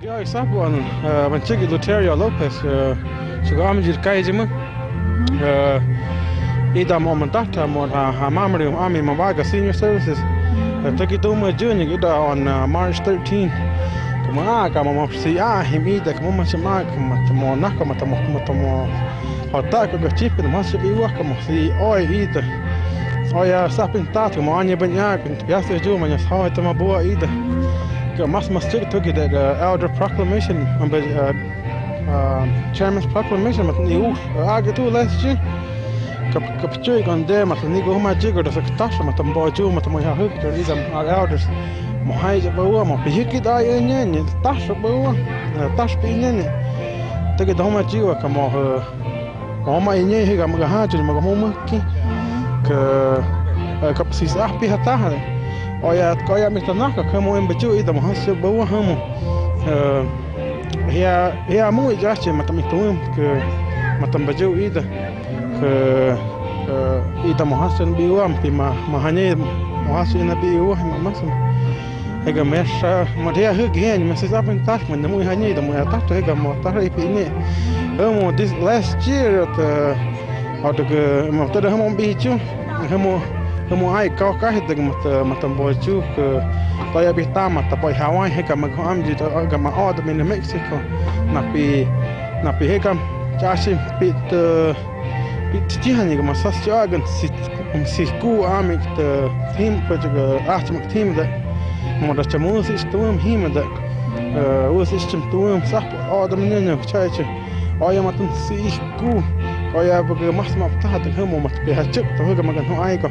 Georg Sabuan, Manchigi do Terrio Lopez, uh, Sugam Jirkaijima, mm-hmm. uh, Ida Momantata, uh, Hamamri Army Mavaga Senior Services, mm-hmm. Takidoma Junior, Ida on March 13. Kama kama mafsia himida kama machama kama tamona kama tamokuma tamo hota kama chipi kama chipi wa kama si oi ida. Oi Sapin sapintata kama anya banyak pintu biasa juu manya sawa tama boa ida. Mm-hmm. Mas mas chik took it at uh, elder proclamation um, but, uh, uh, chairman's proclamation mat ni u age tu last year. Kap kap chui kon de mat ni go ma jigo da sakta mat bo ju mat mo ha huk to is our elders mo hai je bo mo pi hik da ye nye nye ta so bo ta pi nye nye te ke do ma jigo og jeg går jeg mister nok اذا kommer en هم هي هي مو إجاشة ما تمتوم ك ما تنبجو اذا ك إيدا محسن بيوام في ما ما هني محسن بيوه ما مسن هيك مش ما هي هيك هين ما سيزابن تاش من مو هني اذا مو تاش هيك ما تاش يبيني هم this لاست year at أو تك ما تدا هم بيجوا هم Тому ай каукахи дэг э, матамбочук э, тая битама тапой хавай хека магамди гама ад мин Мексико напи напи хека чаши пит э, пит тихани гама сасчаган сит сиску амик тим пачга ахтмак тим да мода чамус истум хима да ус истум тум сап ад мин чайчи ая матам сиску ая бага масма птахат хэму мат пихачып тога маган ху айко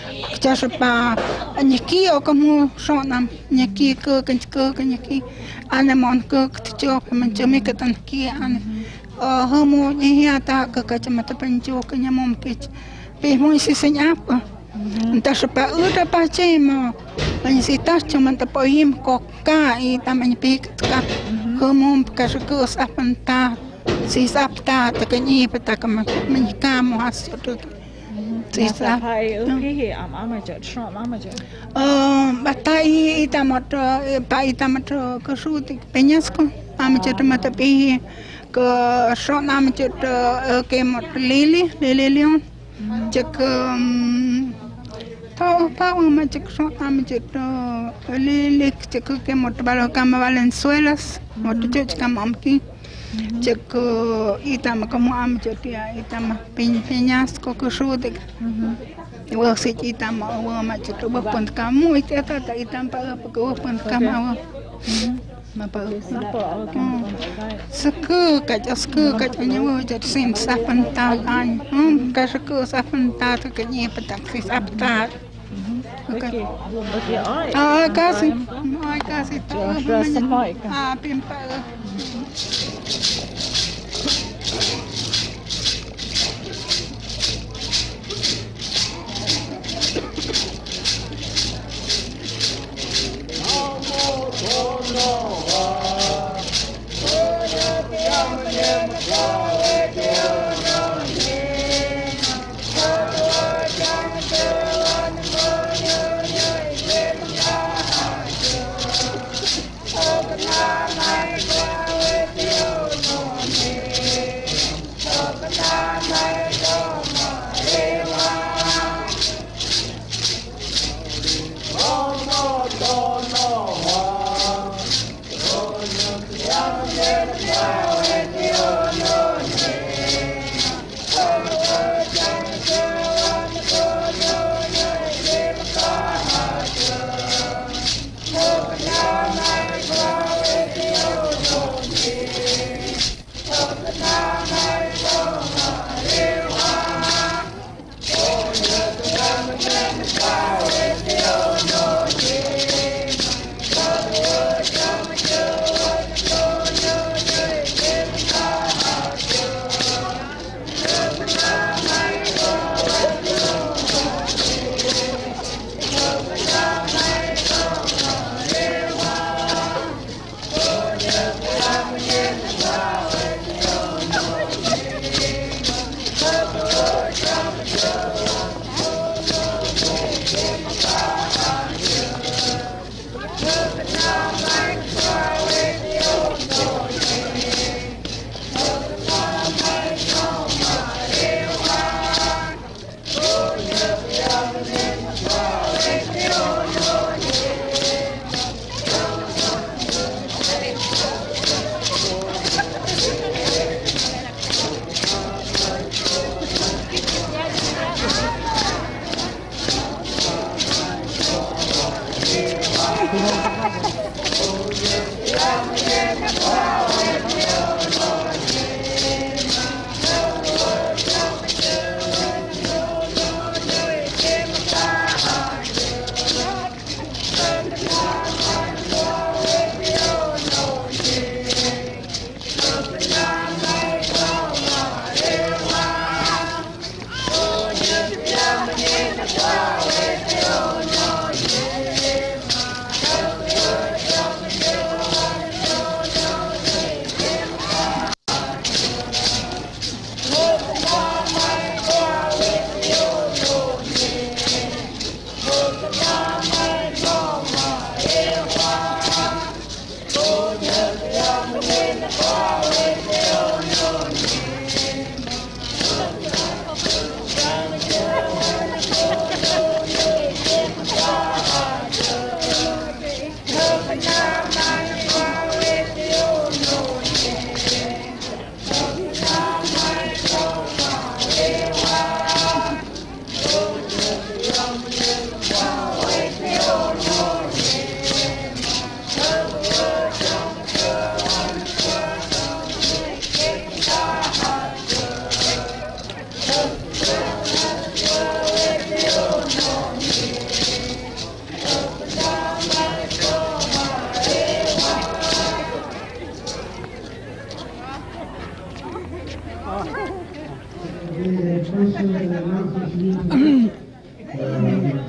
Chasha pa nyaki o kamu shonam nyaki kan ko kan nyaki ane mon ko tjo pa man chami ka tan ki ane o homo ni ya ta ka ka chama ta pan jo ka nyamom ke pe mo si senya pa nta sha pa uta pa che mo pan si ta chama ta po yim ko ka i ta man pe ka homo ka sha ko sa pan ta si sa Masapai upihi am amateur, shrom amateur. Batai itamato, paitamato, kasutik, peñasco, amateur matapihi, que shrom amateur que mot lili, lili leon, chak pau pau ma chak shrom amateur lili chak que mot balo cama valenzuelas, mot chak cama amki. Mm -hmm. Cek itam kamu am jadi itam penyasco ke sudik. Wah si itam wah macam tu bapun kamu itu kata itam pak apa ke bapun kamu. Ma pa seku kaca seku kaca nyawa jadi sim sapan tahan hmm kaca seku sapan tahan tu kenya petak si sapta Okay. Okay. Ah, kasih. Ah, kasih. Ah, pimpa. Deus, qual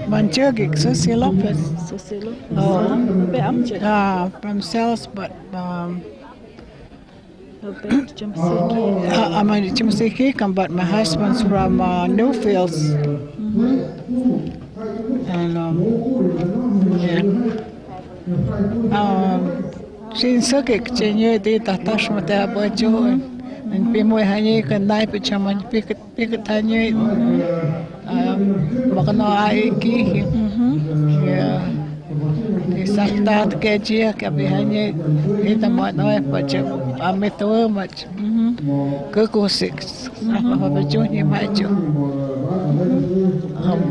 Manjurgic, Susie Lopez. Oh. Uh, from Sales, but. Um, uh, I'm a Chimsiki, but my husband's from uh, Newfields. Mm -hmm. And um, yeah. Um, Chin Sukik, Chin Yudi, Tatashmata, and pimoy hanye kan nai pe chaman piket piket hanye um makano ai ki yeah di sakta ke chia ke be hanye ita mo no e pache ameto mach ke ko sik apa ba jo ni ma jo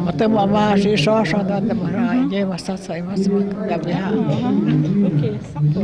mata mama shi sho sho da da mara ye masa sai mas ka be ha Okay, sakto.